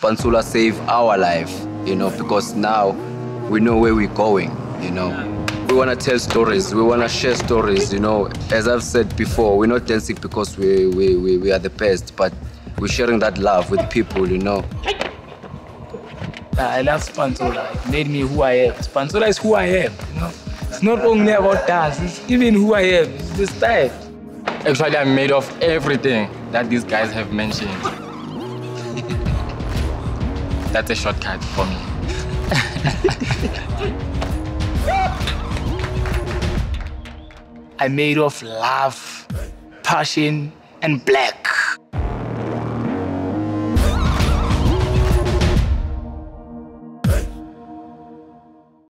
Pantsula saved our life, you know, because now we know where we're going, you know. We want to tell stories, we want to share stories, you know. As I've said before, we're not dancing because we, we, we, we are the best, but we're sharing that love with people, you know. I love Spansula. It made me who I am. Spansula is who I am, you know. It's not only about dance, it's even who I am. It's the style. Actually, I'm made of everything that these guys have mentioned. That's a shortcut for me. I'm made of love, passion, and black.